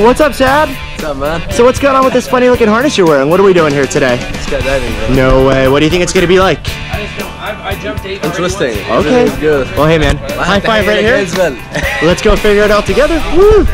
What's up, Chad? What's up, man? So what's going on with this funny looking harness you're wearing? What are we doing here today? Skydiving, bro. No way. What do you think it's gonna be like? I just I I jumped in. Interesting. Okay. Everything's good. Well, hey man, high five right here. As well. Let's go figure it out together. Woo!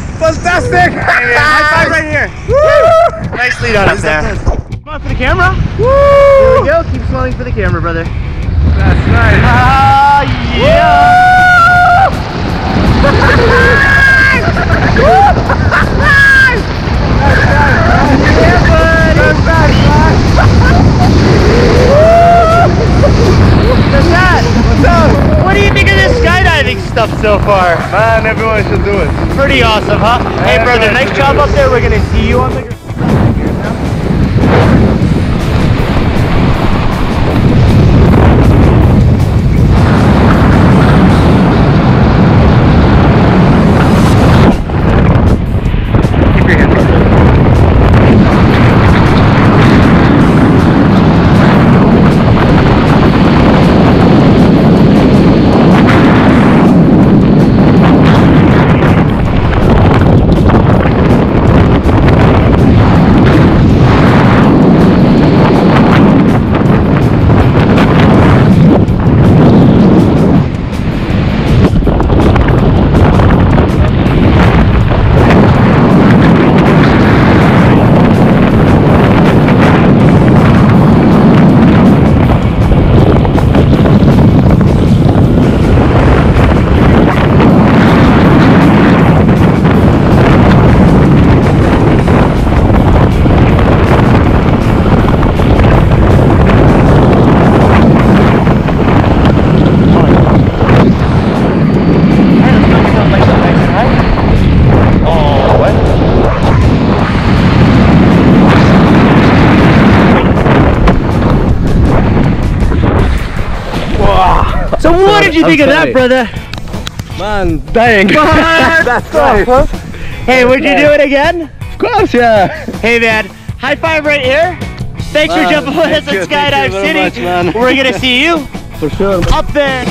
That, brother? Fantastic. High five right here. Woo! Nice lead on us there. Come on for the camera. Woo! Here we go. Keep smiling for the camera, brother. That's nice. Ah, What do you think of this skydiving stuff so far? Man, everyone should do it. Pretty awesome, huh? Hey, brother, nice job up there. We're gonna see you on the. You I'm think of that, brother? Man, dang. That's right. Hey, would you do it again? Of course, yeah. Hey, man. High five right here. Thanks for jumping with us thank you, at you Skydive City. much, man. We're gonna see you For sure. up there.